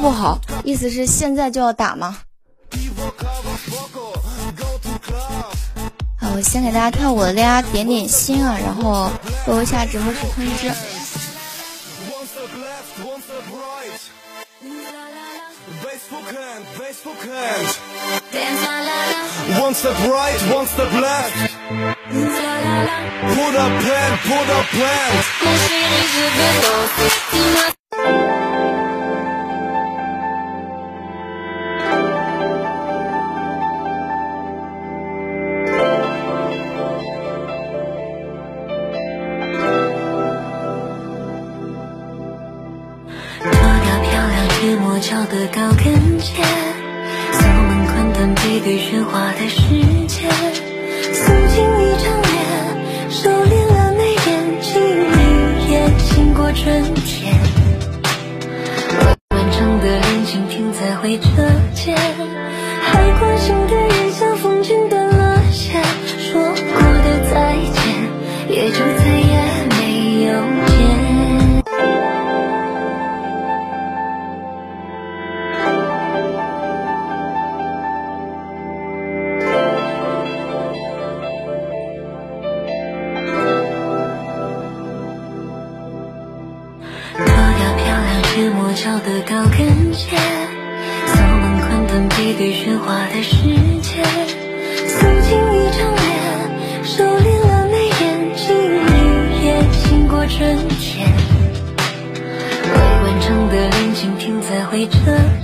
不好，意思是现在就要打吗？啊，我先给大家跳舞的大家点点心啊，然后留一下直播室通知。春天，高的高跟鞋，扫满宽短背对喧哗的世界，素净一张脸，收敛了眉眼，金缕也经过春天，未完成的恋情停在回车。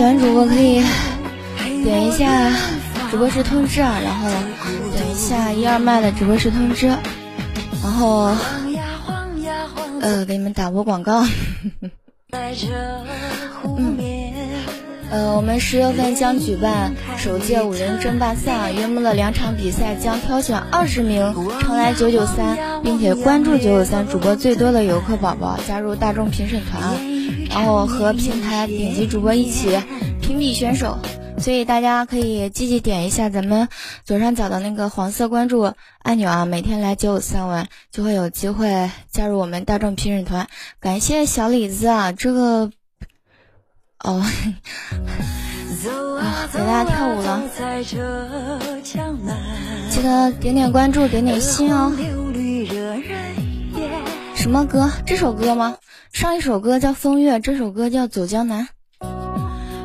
喜欢主播可以点一下直播室通知啊，然后点一下一二麦的直播室通知，然后呃给你们打波广告。嗯，呃，我们十月份将举办首届五人争霸赛，约莫的两场比赛将挑选二十名常来九九三，并且关注九九三主播最多的游客宝宝加入大众评审团，然后和平台顶级主播一起评比选手。所以大家可以积极点一下咱们左上角的那个黄色关注按钮啊，每天来九五三玩就会有机会加入我们大众评审团。感谢小李子啊，这个哦，给大家跳舞了，记得点点关注，点点心哦。什么歌？这首歌吗？上一首歌叫《风月》，这首歌叫《走江南》。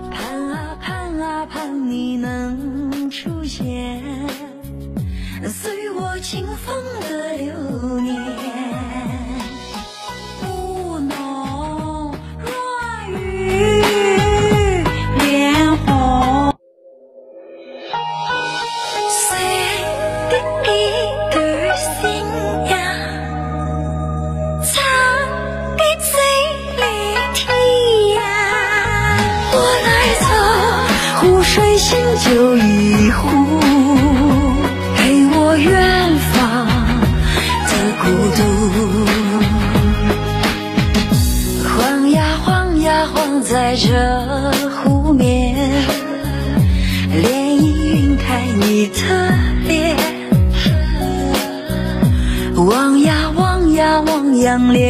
盼啊盼啊盼你能出现，随我清风水仙酒一壶，陪我远方的孤独。晃呀晃呀晃在这湖面，涟漪晕开你的脸。望呀望呀望杨柳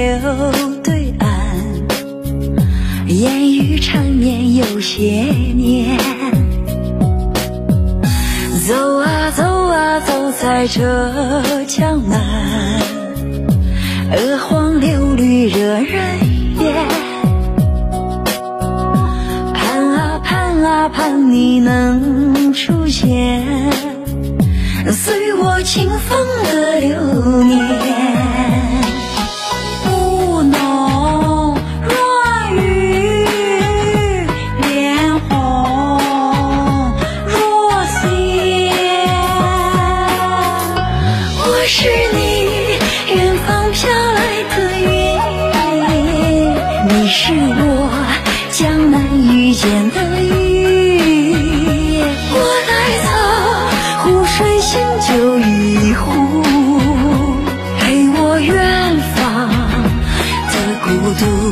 对岸，烟雨缠绵有些年。走啊走啊走在这江南，鹅黄柳绿惹人眼。盼啊盼啊盼你能出现，随我清风的流水心就一壶陪我远方的孤独。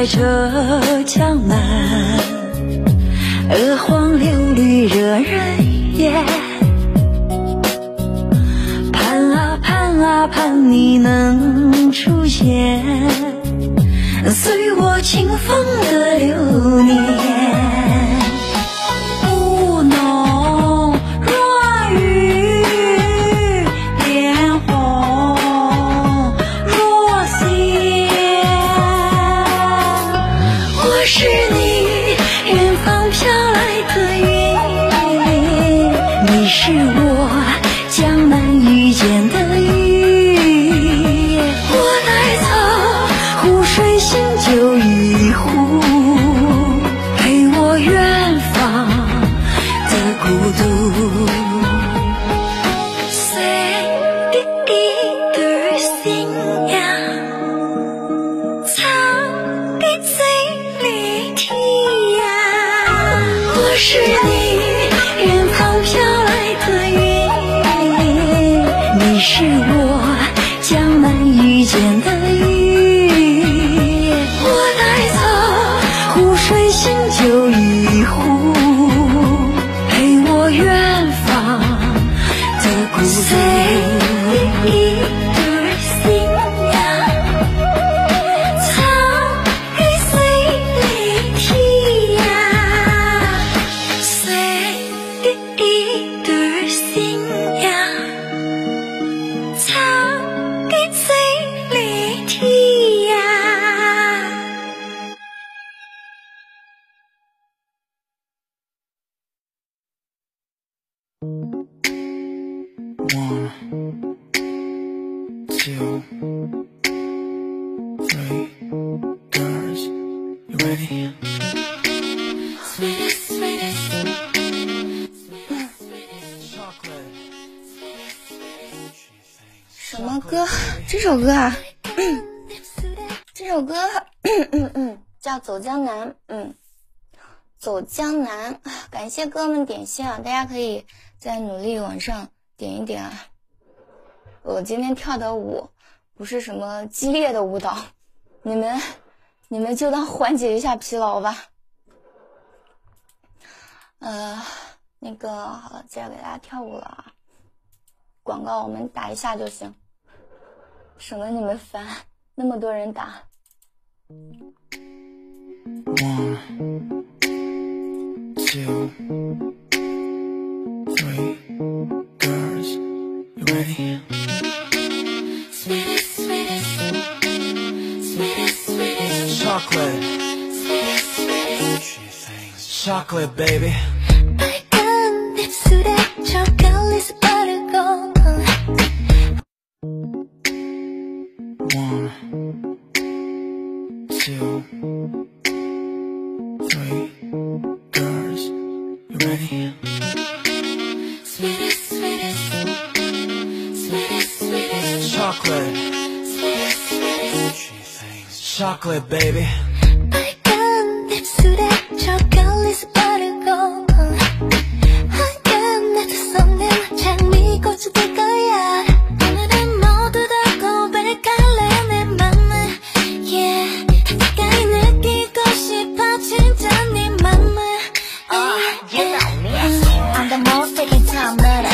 在这江南，鹅黄柳绿惹人眼。盼啊盼啊盼你能出现，随我清风的流年。什么歌？这首歌啊，这首歌嗯叫《走江南》。嗯，走江南。感谢哥们点心啊！大家可以再努力往上点一点啊。我今天跳的舞不是什么激烈的舞蹈，你们你们就当缓解一下疲劳吧。呃，那个好了，接着给大家跳舞了啊。广告我们打一下就行，省得你们烦，那么多人打。One, two, three, girls, you ready? Sweetest, sweetest, sweetest, sweetest chocolate. Sweetest, sweetest chocolate, baby. 빨간 입술에 초 chocolate, baby. 빨간 입술에 초콜릿을 바르고 하얀 내 두손은 장미꽃이 될 거야 오늘은 모두 다 고백할래 내 맘을 Yeah 가까이 느끼고 싶어 진짜 네 맘을 You know me. I'm the most taking time better.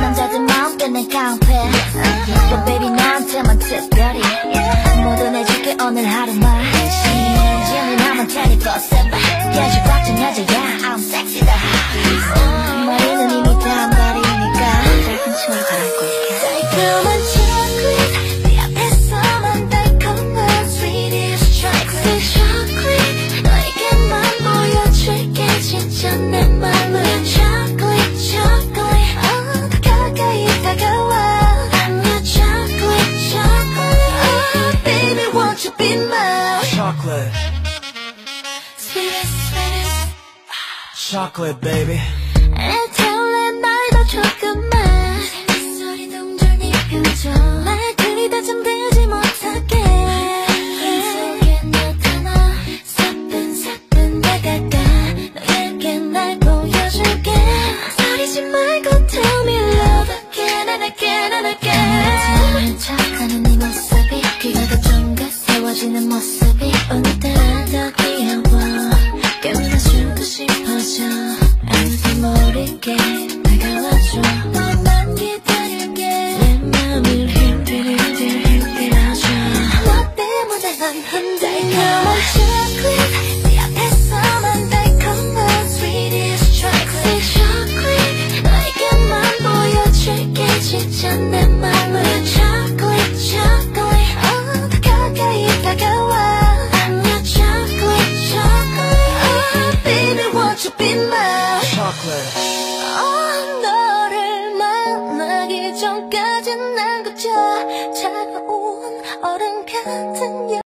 남자들 마음 뺏는 깡패. But baby 너한테만 특별히 모두 내줄게 오늘 하루만 신지는 하면 테니까 세봐. 예지 꽉 정해져 yeah I'm sexy the chocolate, baby.